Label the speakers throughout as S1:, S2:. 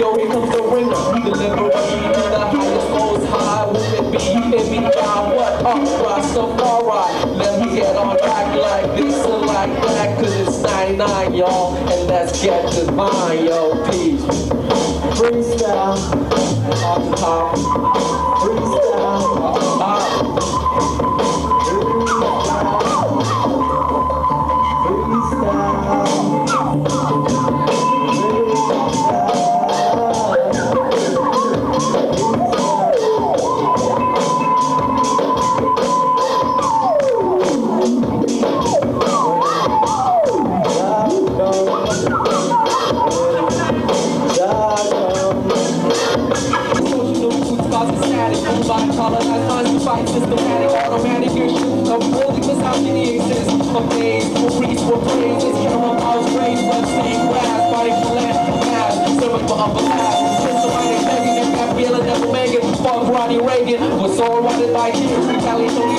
S1: Yo, here comes the ringer, delivering me to the highest, most high. Will it be in me, God? What up, Rastafari? Let me get on track like this and like that, cause it's 99, y'all, and let's get divine, yo, peace.
S2: freestyle,
S1: Off the top,
S2: freestyle.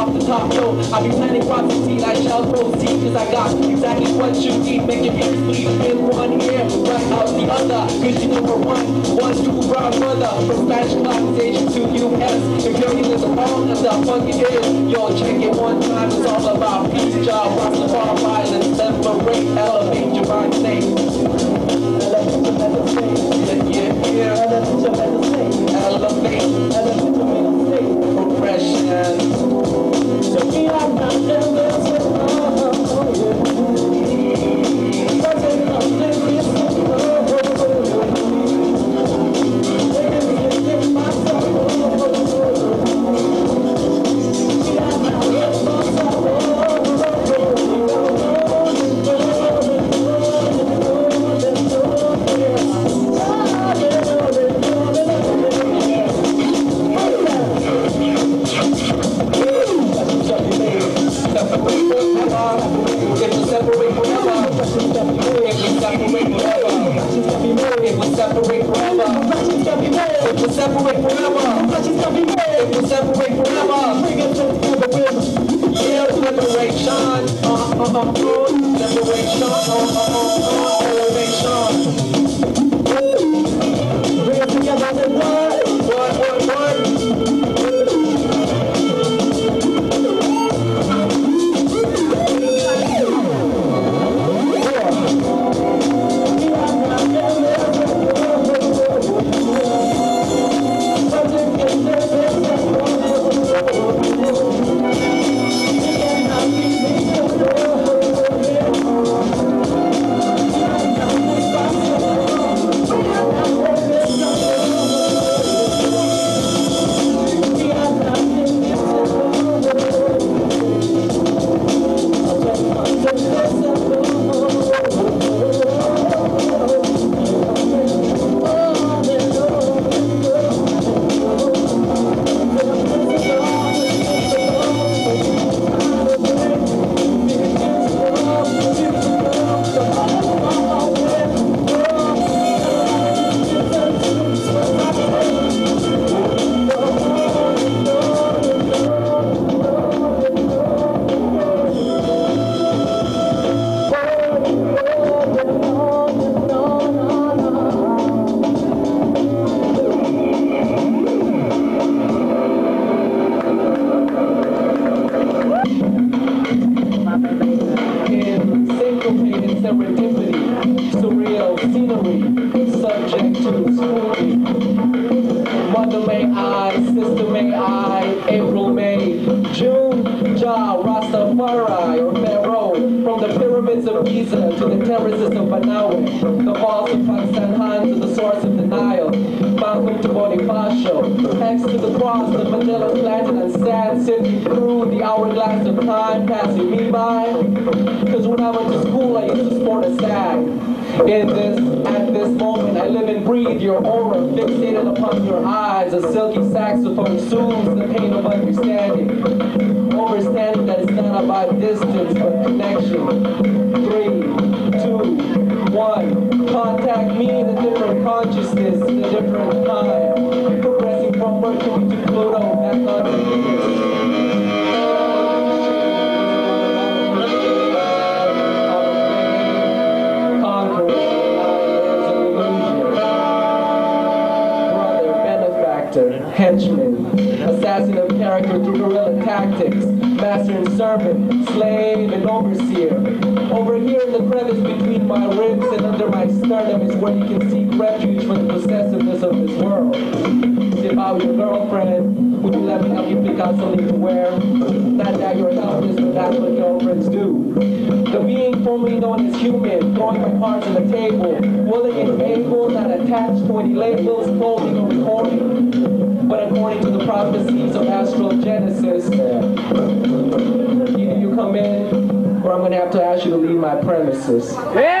S1: off the top, yo. I be planning prophecy, I shall proceed, cause I got exactly what you need. Making me bleed in one ear, right out the other. Cause you we're one, one true brown brother. From Spanish colonization to US, imperialism, all of the funky is. Yo, check it one time, it's all about peace, job, Rastafari violence, liberate, elevate your mind state. Yeah, yeah, yeah. Elevate,
S2: progression. Yeah.
S1: separate forever, if our
S2: passions can be more.
S1: It will separate forever, if our
S2: passions can be more. It
S1: will separate forever.
S2: The will.
S1: Yeah, liberation. Uh-huh, uh, uh, uh, liberation. Uh, uh-huh, uh. Uh-huh. serendipity, surreal scenery, subject to scrutiny. Mother May I, Sister May I, April May, June, Jah, Rastafari, or Pharaoh, from the pyramids of Giza to the terraces of Banawe, the falls of Pagsanjan to the source of the Nile, Malcolm to Bonifacio, Thanks to the cross of Manila planted and sand, sipping through the hourglass of time passing me by. Cause when I went to school I used to sport a sag. In this, at this moment, I live and breathe your aura, fixated upon your eyes. A silky saxophone soothes the pain of understanding. Understanding that it's not about distance, but connection. Three, two, one. Contact me in a different consciousness, in a different time. Progressing from Mercury to Pluto, back. Benefactor, henchman, assassin of character through guerrilla tactics, master and servant, slave and overseer. Over here in the crevice between my ribs and under my sternum is where you can seek refuge from the possessiveness of this world. If I were your girlfriend, would you let me help you pick out something to wear? Not that you're helpless, but that's what girlfriends do. The being formerly known as human, throwing my cards on the table, willing and able, not attached to any labels, clothing, or recording. But according to the prophecies of astral Genesis, either you come in, or I'm gonna have to ask you to leave my premises. is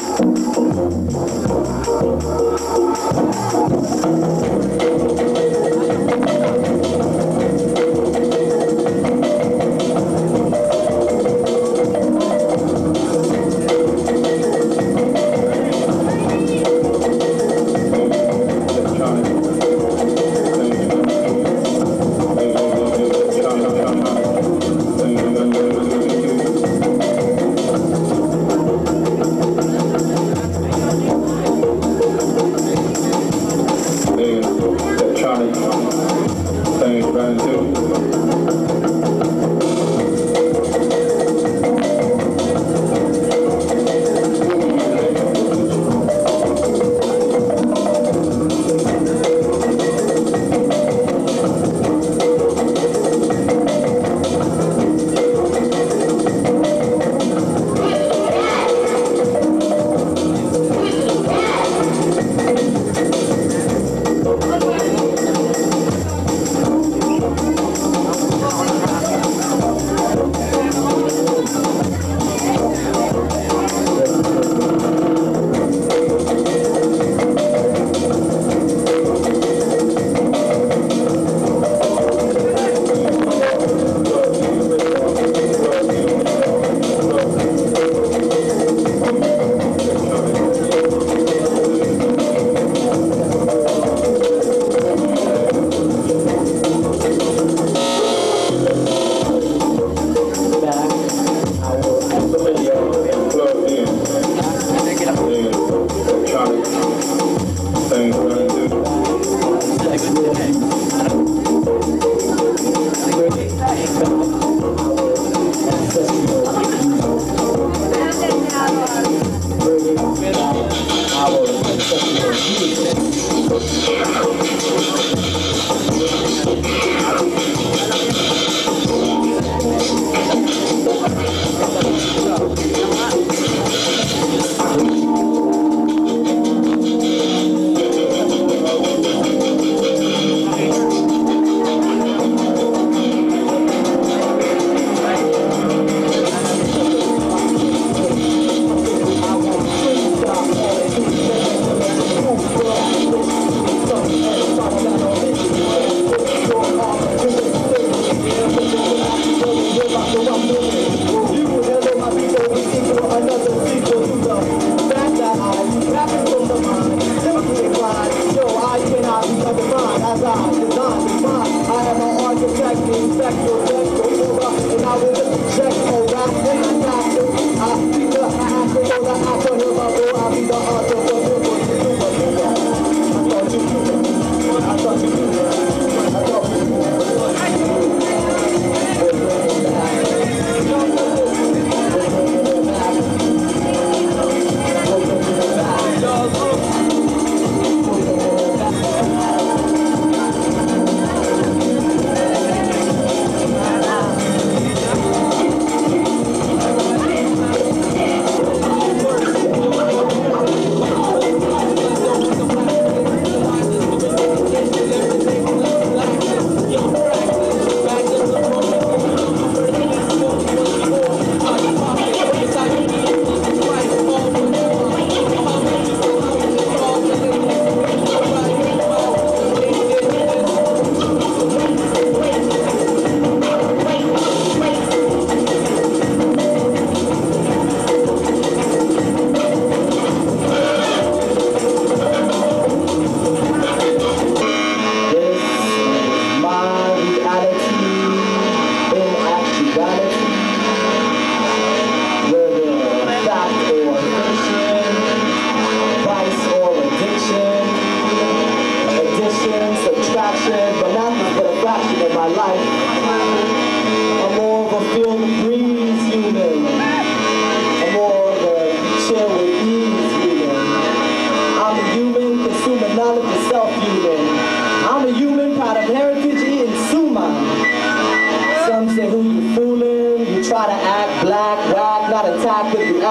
S2: Hallelujah.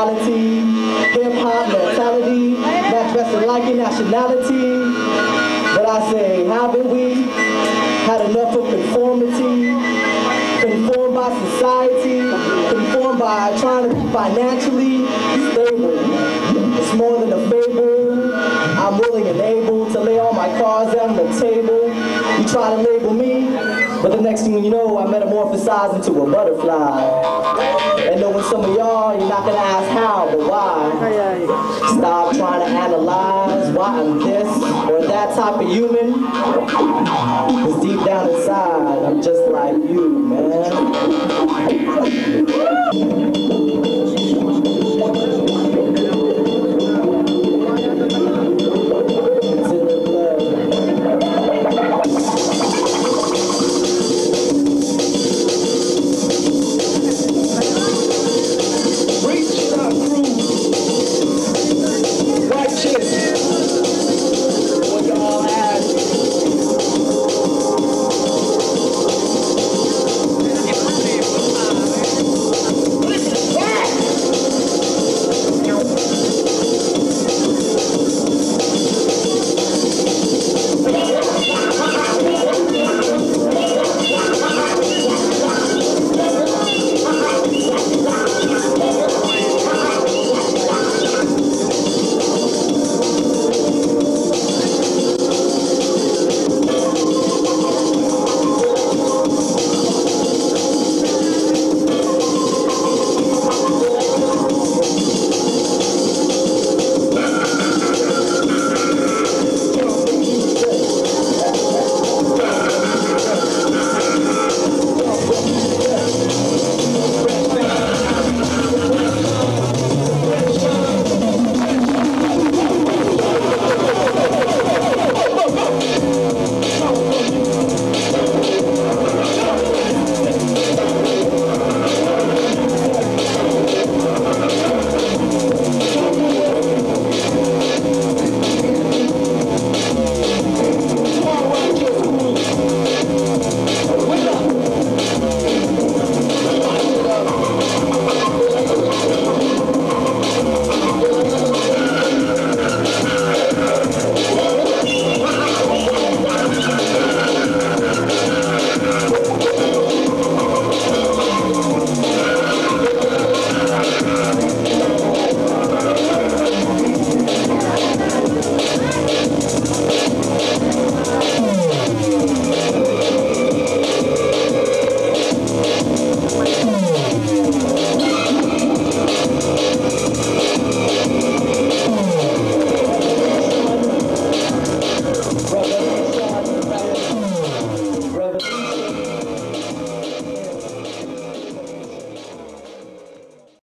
S2: Reality. Hip hop mentality, not dressing like your nationality. But I say, haven't we had enough of conformity? Conformed by society, conformed by trying to be financially next thing you know, I metamorphosize into a butterfly. And knowing some of y'all, you're not gonna ask how, but why. Stop trying to analyze why I'm this or that type of human. Cause deep down inside, I'm just like you, man.